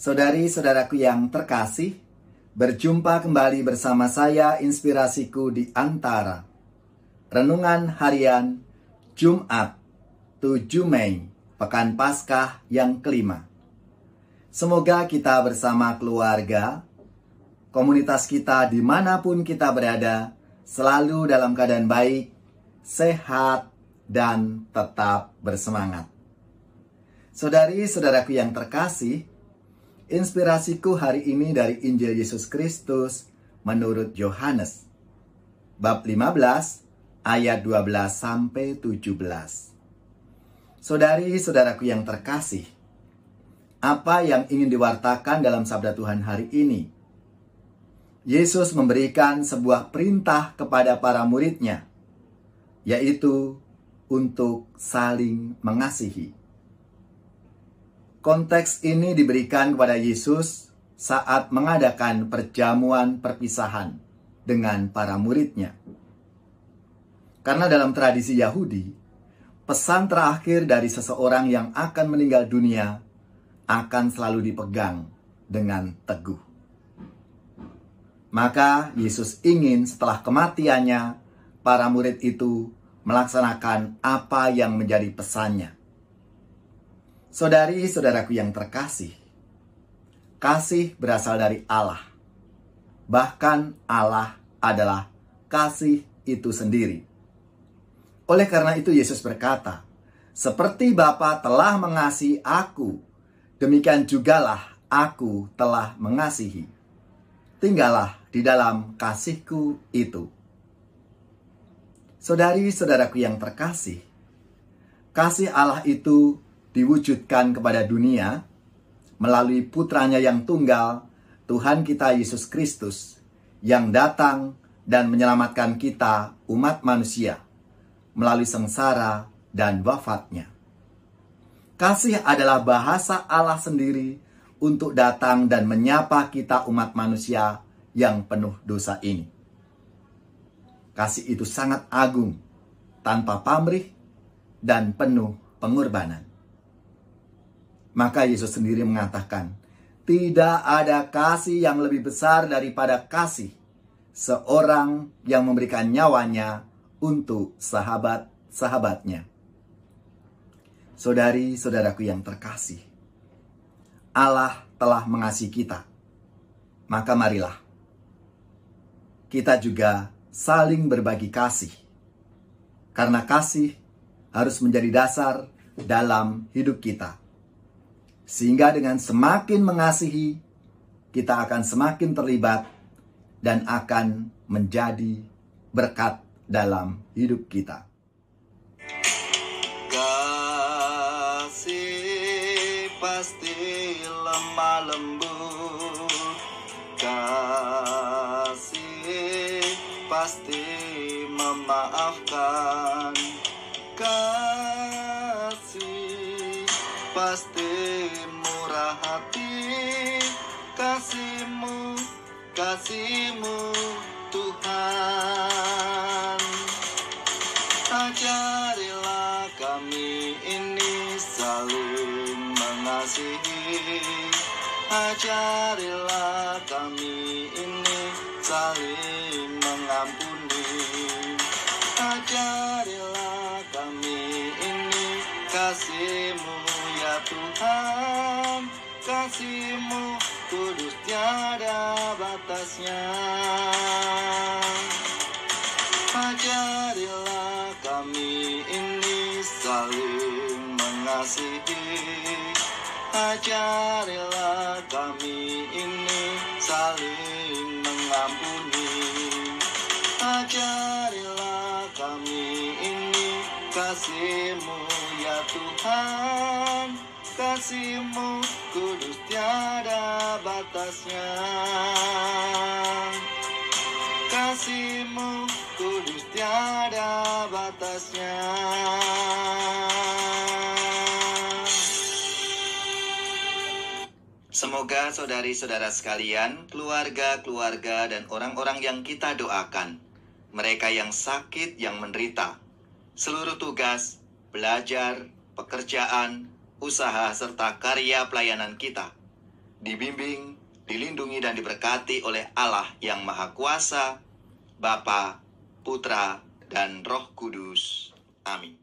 Saudari-saudaraku yang terkasih, berjumpa kembali bersama saya Inspirasiku di Antara. Renungan Harian Jumat 7 Mei, Pekan Paskah yang kelima. Semoga kita bersama keluarga, komunitas kita di mana pun kita berada, selalu dalam keadaan baik, sehat, dan tetap bersemangat. Saudari-saudaraku yang terkasih, inspirasiku hari ini dari Injil Yesus Kristus menurut Yohanes. Bab 15 ayat 12 sampai 17. Saudari-saudaraku yang terkasih, apa yang ingin diwartakan dalam sabda Tuhan hari ini? Yesus memberikan sebuah perintah kepada para muridnya, yaitu untuk saling mengasihi. Konteks ini diberikan kepada Yesus saat mengadakan perjamuan perpisahan dengan para muridnya. Karena dalam tradisi Yahudi, pesan terakhir dari seseorang yang akan meninggal dunia akan selalu dipegang dengan teguh. Maka Yesus ingin setelah kematiannya, para murid itu melaksanakan apa yang menjadi pesannya. Saudari-saudaraku yang terkasih, kasih berasal dari Allah. Bahkan Allah adalah kasih itu sendiri. Oleh karena itu Yesus berkata, "Seperti Bapa telah mengasihi aku, demikian jugalah aku telah mengasihi. Tinggallah di dalam kasihku itu." Saudari-saudaraku yang terkasih, kasih Allah itu diwujudkan kepada dunia melalui putranya yang tunggal, Tuhan kita Yesus Kristus, yang datang dan menyelamatkan kita umat manusia melalui sengsara dan wafatnya. Kasih adalah bahasa Allah sendiri untuk datang dan menyapa kita umat manusia yang penuh dosa ini. Kasih itu sangat agung, tanpa pamrih, dan penuh pengorbanan. Maka Yesus sendiri mengatakan, tidak ada kasih yang lebih besar daripada kasih seorang yang memberikan nyawanya untuk sahabat-sahabatnya. Saudari-saudaraku yang terkasih, Allah telah mengasihi kita. Maka marilah kita juga saling berbagi kasih. Karena kasih harus menjadi dasar dalam hidup kita. Sehingga dengan semakin mengasihi, kita akan semakin terlibat dan akan menjadi berkat dalam hidup kita. Kasih pasti lemah lembut Kasih pasti memaafkan Kasih pasti kasihmu Tuhan. Ajarilah kami ini saling mengasihi. Ajarilah kami ini saling mengampuni. Ajarilah kami ini kasihmu ya Tuhan. Kasihmu kudus tiada batasnya. Ajarilah kami ini saling mengasihi. Ajarilah kami ini saling mengampuni. Ajarilah kami ini kasihmu ya Tuhan Kasihmu kudus tiada batasnya. Kasihmu kudus tiada batasnya. Semoga saudari-saudara sekalian, keluarga-keluarga, dan orang-orang yang kita doakan, mereka yang sakit, yang menderita, seluruh tugas, belajar, pekerjaan, usaha, serta karya pelayanan kita, dibimbing, dilindungi dan diberkati oleh Allah yang Maha Kuasa, Bapa, Putra, dan Roh Kudus. Amin.